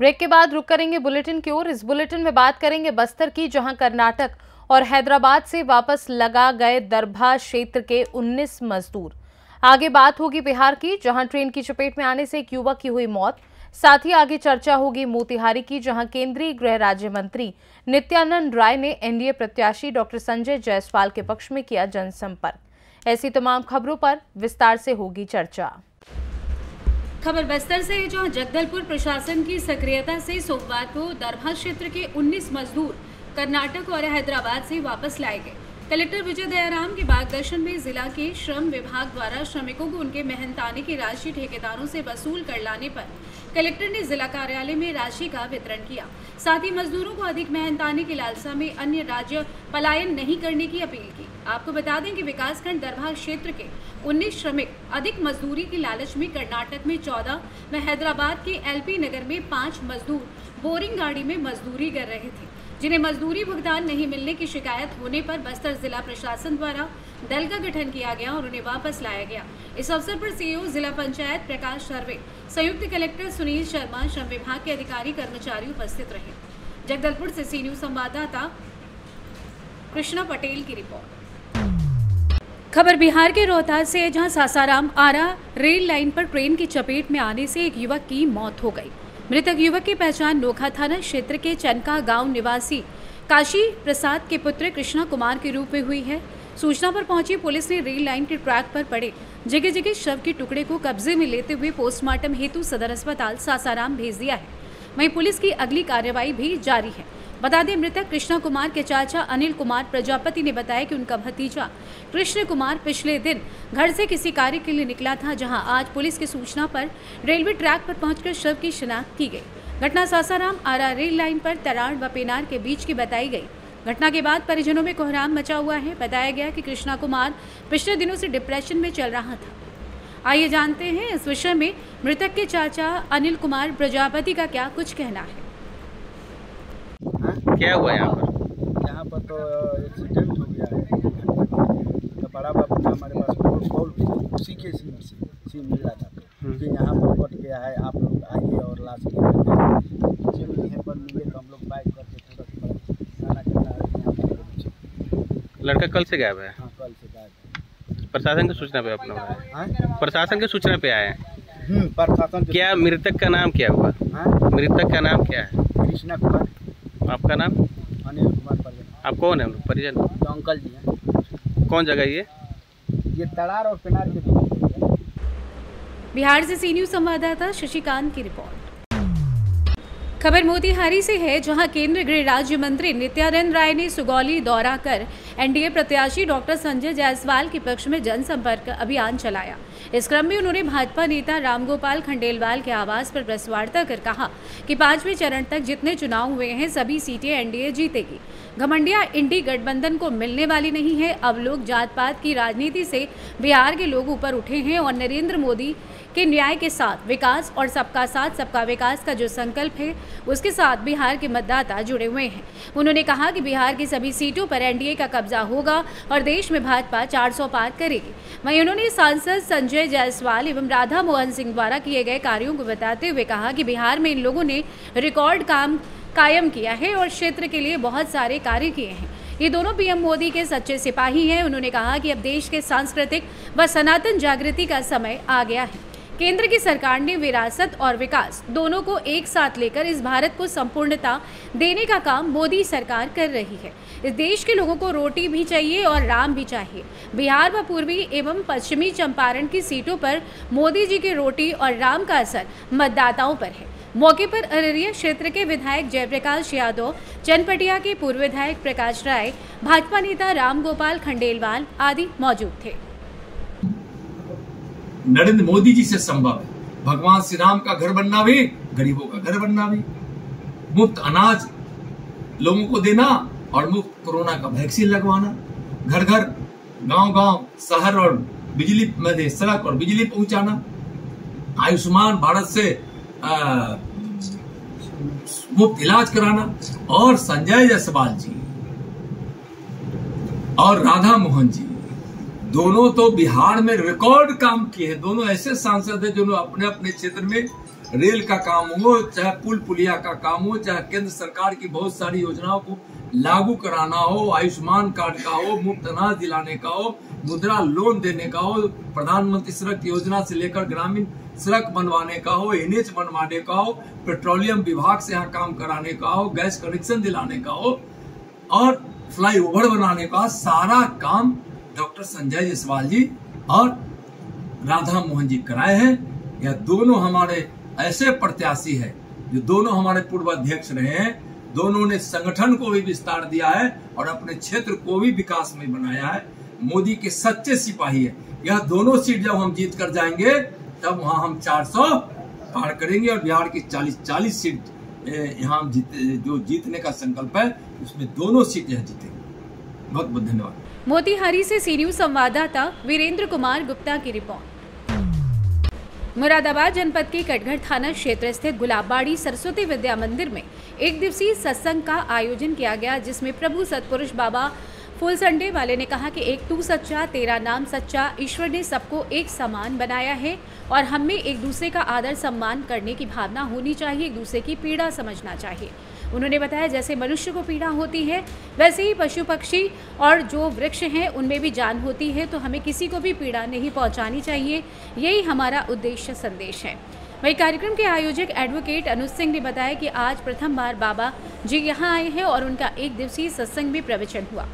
Break के बाद रुक करेंगे बुलेटिन की ओर। इस बुलेटिन में बात करेंगे बस्तर की, जहाँ कर्नाटक और हैदराबाद से वापस लगा गए दरभा क्षेत्र के 19 मजदूर। आगे बात होगी बिहार की, जहाँ ट्रेन की चपेट में आने से एक युवक की हुई मौत। साथ ही आगे चर्चा होगी मोतिहारी की, जहाँ केंद्रीय गृह राज्य मंत्री नित्यानंद राय ने एनडीए प्रत्याशी डॉक्टर संजय जायसवाल के पक्ष में किया जनसंपर्क। ऐसी तमाम खबरों पर विस्तार से होगी चर्चा। खबर बस्तर से है जहाँ जगदलपुर प्रशासन की सक्रियता से सोमवार को दरभा क्षेत्र के 19 मजदूर कर्नाटक और हैदराबाद से वापस लाए गए। कलेक्टर विजय दयाराम के मार्गदर्शन में जिला के श्रम विभाग द्वारा श्रमिकों को उनके मेहनताने की राशि ठेकेदारों से वसूल कर लाने पर कलेक्टर ने जिला कार्यालय में राशि का वितरण किया। साथ ही मजदूरों को अधिक मेहनताने की लालसा में अन्य राज्य पलायन नहीं करने की अपील की। आपको बता दें कि विकासखंड दरभा क्षेत्र के 19 श्रमिक अधिक मजदूरी की लालच में कर्नाटक में 14 व हैदराबाद के एलपी नगर में पाँच मजदूर, बोरिंग गाड़ी में मजदूरी कर रहे थे। जिन्हें मजदूरी भुगतान नहीं मिलने की शिकायत होने पर बस्तर जिला प्रशासन द्वारा दल का गठन किया गया और उन्हें वापस लाया गया। इस अवसर पर सीईओ जिला पंचायत प्रकाश सर्वे संयुक्त कलेक्टर सुनील शर्मा, श्रम विभाग के अधिकारी, कर्मचारी उपस्थित रहे। जगदलपुर से सी न्यूज़ संवाददाता कृष्णा पटेल की रिपोर्ट। खबर बिहार के रोहतास से जहाँ सासाराम आरा रेल लाइन पर ट्रेन की चपेट में आने से एक युवक की मौत हो गई। मृतक युवक की पहचान नोखा थाना क्षेत्र के चनका गाँव निवासी काशी प्रसाद के पुत्र कृष्णा कुमार के रूप में हुई है। सूचना पर पहुँची पुलिस ने रेल लाइन के ट्रैक पर पड़े। जगह जगह शव के टुकड़े को कब्जे में लेते हुए पोस्टमार्टम हेतु सदर अस्पताल सासाराम भेज दिया है। वहीं पुलिस की अगली कार्रवाई भी जारी है। बता दें, मृतक कृष्णा कुमार के चाचा अनिल कुमार, प्रजापति ने बताया कि उनका भतीजा कृष्ण कुमार पिछले दिन घर से किसी कार्य के लिए निकला था, जहाँ आज पुलिस की सूचना पर रेलवे ट्रैक पर पहुंचकर शव की शिनाख्त की गई। घटना सासाराम आरा रेल लाइन पर तराड़ व पेनार के बीच की बताई गई। घटना के बाद परिजनों में कोहराम मचा हुआ है। बताया गया कि कृष्णा कुमार पिछले दिनों से डिप्रेशन में चल रहा था। आइए जानते हैं, इस विषय में मृतक के चाचा अनिल कुमार, प्रजापति का क्या कुछ कहना है। क्या हुआ यहाँ पर? यहाँ पर तो एक्सीडेंट हो गया है। तो बड़ा बाबू का हमारे पास कॉल उसी के सीन से सीन मिला था। कि यहाँ पर कट गया है आप लोग आइए और लाश जब यहाँ पर मिले तो हम लोग बाइक करके खाना खाना। लड़का कल से गायब है? हाँ कल से गायब प्रशासन की सूचना पे अपना हाँ? प्रशासन की सूचना पे आए हैं? हम्म, प्रशासन क्या मृतक का नाम क्या हुआ? हाँ? मृतक का नाम क्या है? कृष्णा कुमार आपका नाम? अनिल कुमार परिजन। आप कौन है? परिजन? तो अंकल जी हैं। कौन जगह ये? ये तड़ार और पिनार के बीच बिहार से सी न्यूज़ संवाददाता शशिकांत की रिपोर्ट। खबर मोतिहारी से है, जहाँ केंद्रीय गृह राज्य मंत्री नित्यानंद राय ने सुगौली दौरा कर एनडीए प्रत्याशी डॉक्टर संजय जायसवाल के पक्ष में जनसंपर्क अभियान चलाया। इस क्रम में उन्होंने भाजपा नेता रामगोपाल खंडेलवाल के आवास पर प्रेस वार्ता कर कहा कि पाँचवें चरण तक जितने चुनाव हुए हैं, सभी सीटें एनडीए जीतेगी। घमंडिया इंडी गठबंधन को मिलने वाली नहीं है। अब लोग जात पात की राजनीति से बिहार के लोग ऊपर उठे हैं और नरेंद्र मोदी के न्याय के साथ विकास और सबका साथ सबका विकास का जो संकल्प है, उसके साथ बिहार के मतदाता जुड़े हुए हैं। उन्होंने कहा कि बिहार की सभी सीटों पर एनडीए का कब्जा होगा और देश में भाजपा 400 पार करेगी। वहीं उन्होंने सांसद संजय जायसवाल एवं राधा मोहन सिंह द्वारा किए गए कार्यों को बताते हुए कहा कि बिहार में इन लोगों ने रिकॉर्ड काम कायम किया है और क्षेत्र के लिए बहुत सारे कार्य किए हैं। ये दोनों पीएम मोदी के सच्चे सिपाही हैं। उन्होंने कहा कि अब देश के सांस्कृतिक व सनातन जागृति का समय आ गया है। केंद्र की सरकार ने विरासत और विकास दोनों को एक साथ लेकर इस भारत को संपूर्णता देने का काम मोदी सरकार कर रही है। इस देश के लोगों को रोटी भी चाहिए और राम भी चाहिए। बिहार व पूर्वी एवं पश्चिमी चंपारण की सीटों पर मोदी जी की रोटी और राम का असर मतदाताओं पर है। मौके पर अररिया क्षेत्र के विधायक जयप्रकाश यादव चनपटिया के पूर्व विधायक प्रकाश राय, भाजपा नेता रामगोपाल खंडेलवाल आदि मौजूद थे। नरेंद्र मोदी जी से संभव भगवान श्री राम का घर बनना भी गरीबों का घर बनना भी मुफ़्त अनाज, लोगों को देना और मुफ़्त कोरोना का वैक्सीन लगवाना। घर घर गाँव गाँव शहर और बिजली सड़क और बिजली पहुंचाना। आयुष्मान भारत से मुफ़्त इलाज कराना और संजय जायसवाल जी और राधा मोहन जी, दोनों तो बिहार में रिकॉर्ड काम किए हैं। दोनों ऐसे सांसद हैं जिन्होंने अपने अपने क्षेत्र में रेल का काम हो, चाहे पुल पुलिया का काम हो, चाहे केंद्र सरकार की बहुत सारी योजनाओं को लागू कराना हो, आयुष्मान कार्ड का हो, मुफ़्त अनाज दिलाने का हो, मुद्रा लोन देने का हो, प्रधानमंत्री सड़क योजना से लेकर ग्रामीण सड़क बनवाने का हो, एनएच बनवाने का हो, पेट्रोलियम विभाग से यहाँ काम कराने का हो, गैस कनेक्शन दिलाने का हो, और फ्लाईओवर बनाने का सारा काम डॉक्टर संजय जायसवाल जी और राधा मोहन जी कराए हैं। यह दोनों हमारे ऐसे प्रत्याशी है जो दोनों हमारे पूर्व अध्यक्ष रहे हैं। दोनों ने संगठन को भी विस्तार दिया है और अपने क्षेत्र को भी विकास में बनाया है। मोदी के सच्चे सिपाही है। यह दोनों सीट जब हम जीत कर जाएँगे, तब वहाँ हम 400 पार करेंगे और बिहार की 40 40 सीट यहाँ जीत, जो जीतने का संकल्प है, उसमें दोनों सीट यह जीतेंगे। बहुत बहुत धन्यवाद। मोतिहारी से सी न्यूज़ संवाददाता वीरेंद्र कुमार गुप्ता की रिपोर्ट। मुरादाबाद जनपद के कटघर थाना क्षेत्र स्थित गुलाबबाड़ी सरस्वती विद्या मंदिर में एक दिवसीय सत्संग का आयोजन किया गया, जिसमें प्रभु सतपुरुष बाबा फुल संडे वाले ने कहा कि एक तू सच्चा, तेरा नाम सच्चा, ईश्वर ने सबको एक समान बनाया है और हमें एक दूसरे का आदर सम्मान करने की भावना होनी चाहिए, एक दूसरे की पीड़ा समझना चाहिए। उन्होंने बताया, जैसे मनुष्य को पीड़ा होती है, वैसे ही पशु पक्षी और जो वृक्ष हैं, उनमें भी जान होती है तो हमें किसी को भी पीड़ा नहीं पहुंचानी चाहिए, यही हमारा उद्देश्य संदेश है। वही कार्यक्रम के आयोजक एडवोकेट अनुज सिंह ने बताया कि आज प्रथम बार बाबा जी यहाँ आए हैं और उनका एक दिवसीय सत्संग भी प्रवचन हुआ।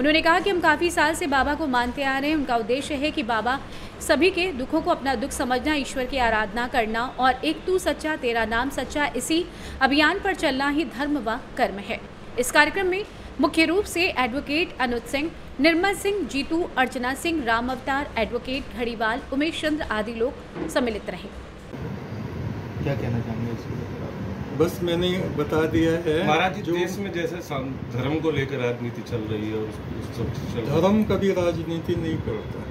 उन्होंने कहा कि हम काफ़ी साल से बाबा को मानते आ रहे हैं। उनका उद्देश्य है कि बाबा सभी के दुखों को अपना दुख समझना, ईश्वर की आराधना करना और एक तू सच्चा, तेरा नाम सच्चा, इसी अभियान पर चलना ही धर्म व कर्म है। इस कार्यक्रम में मुख्य रूप से एडवोकेट अनुज सिंह, निर्मल सिंह, जीतू, अर्चना सिंह, राम अवतार एडवोकेट घड़ीवाल, उमेश चंद्र आदि लोग सम्मिलित रहे। क्या कहना चाहेंगे? बस मैंने बता दिया है महाराज जी देश में जैसे धर्म को लेकर राजनीति चल रही है उस- उस सब चल धर्म कभी राजनीति नहीं करता।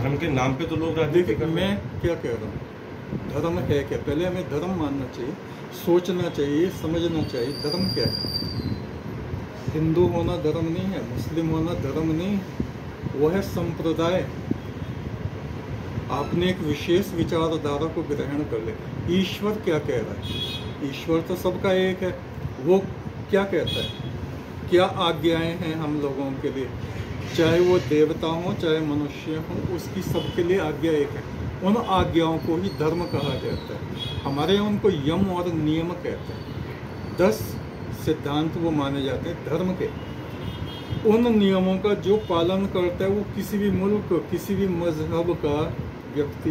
धर्म के नाम पे तो लोग राजनीति कर मैं क्या कह रहा हूँ? धर्म है क्या? पहले हमें धर्म मानना चाहिए सोचना चाहिए समझना चाहिए। धर्म क्या है? हिंदू होना धर्म नहीं है मुस्लिम होना धर्म नहीं है। वो है संप्रदाय। आपने एक विशेष विचारधारा को ग्रहण कर ले ईश्वर क्या कह रहा है? ईश्वर तो सबका एक है। वो क्या कहता है? क्या आज्ञाएँ हैं हम लोगों के लिए? चाहे वो देवता हो, चाहे मनुष्य हो, उसकी सबके लिए आज्ञा एक है। उन आज्ञाओं को ही धर्म कहा जाता है। हमारे यहाँ उनको यम और नियम कहते हैं। दस सिद्धांत वो माने जाते हैं धर्म के। उन नियमों का जो पालन करता है वो किसी भी मुल्क, किसी भी मज़हब का व्यक्ति,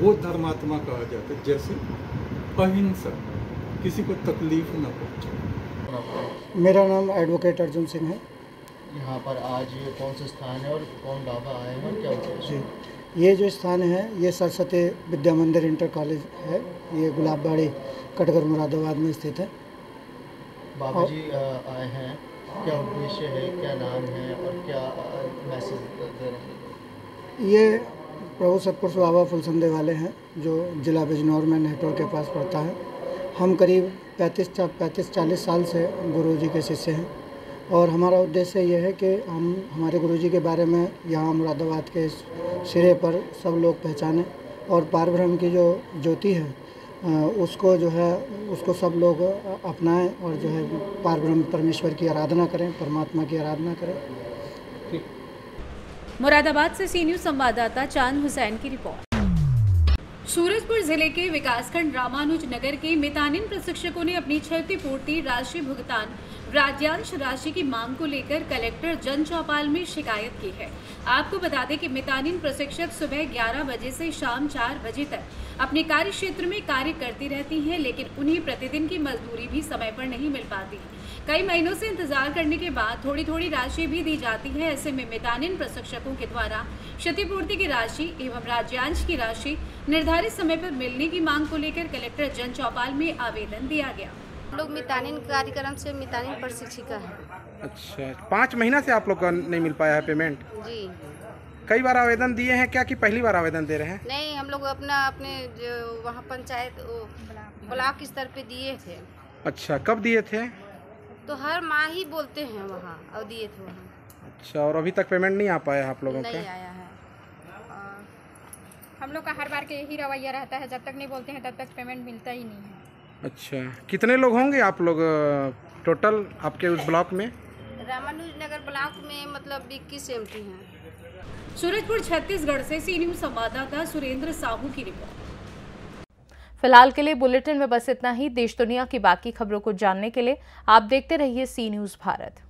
वो धर्मात्मा कहा जाता है। जैसे अहिंसा किसी को तकलीफ़ न पहुँचे मेरा नाम एडवोकेट अर्जुन सिंह है। यहाँ पर आज ये कौन सा स्थान है और कौन बाबा आए हैं और क्या जी ये जो स्थान है ये सरस्वती विद्या मंदिर इंटर कॉलेज है। ये गुलाबबाड़ी कटगर मुरादाबाद में स्थित है। बाबा और- जी आए हैं। क्या उद्देश्य है क्या नाम है और क्या मैसेज दे रहे हैं? ये प्रभु सतपुरुष बाबा फुलसंदे वाले हैं, जो जिला बिजनौर में नेटवर्क के पास पड़ता है। हम करीब पैंतीस पैंतीस चालीस साल से गुरु जी के शिष्य हैं और हमारा उद्देश्य यह है कि हम, हमारे गुरु जी के बारे में यहाँ मुरादाबाद के सिरे पर सब लोग पहचानें और पारब्रह्म की जो ज्योति है उसको जो है, उसको सब लोग अपनाएँ और जो है पारब्रह्म परमेश्वर की आराधना करें, परमात्मा की आराधना करें। मुरादाबाद से सी न्यूज़ संवाददाता चाँद हुसैन की रिपोर्ट। सूरजपुर ज़िले के विकासखंड रामानुज नगर के मितानिन प्रशिक्षकों ने अपनी क्षतिपूर्ति, राशि भुगतान, राज्यांश राशि की मांग को लेकर कलेक्टर जन चौपाल में शिकायत की है। आपको बता दें कि मितानिन प्रशिक्षक सुबह 11 बजे से शाम 4 बजे तक अपने कार्य क्षेत्र में कार्य करती रहती हैं, लेकिन उन्हें प्रतिदिन की मजदूरी भी समय पर नहीं मिल पाती। कई महीनों से इंतज़ार करने के बाद थोड़ी थोड़ी राशि भी दी जाती है ऐसे में मितानिन प्रशिक्षकों के द्वारा क्षतिपूर्ति की राशि एवं राज्यांश की राशि निर्धारित समय पर मिलने की मांग को लेकर कलेक्टर जन चौपाल में आवेदन दिया गया। हम लोग मितानिन कार्यक्रम से मितानिन प्रशिक्षिका है। अच्छा पाँच महीना से आप लोग का नहीं मिल पाया है पेमेंट? जी। कई बार आवेदन दिए हैं क्या कि पहली बार आवेदन दे रहे हैं? नहीं हम लोग अपना अपने जो वहाँ पंचायत ब्लॉक स्तर पे दिए थे। अच्छा कब दिए थे? तो हर माह ही बोलते हैं वहाँ और दिए थे वहाँ। अच्छा और अभी तक पेमेंट नहीं आ पाया है आप लोगों नहीं का आया है। हम लोग का हर बार के यही रवैया रहता है जब तक नहीं बोलते हैं तब तक पेमेंट मिलता ही नहीं है। अच्छा कितने लोग होंगे आप लोग टोटल आपके उस ब्लॉक में? रामानुज नगर ब्लॉक में मतलब इक्कीस एम हैं। सूरजपुर छत्तीसगढ़ से सी न्यूज़ संवाददाता सुरेंद्र साहू की रिपोर्ट। फ़िलहाल के लिए बुलेटिन में बस इतना ही। देश दुनिया की बाकी खबरों को जानने के लिए आप देखते रहिए सी न्यूज़ भारत।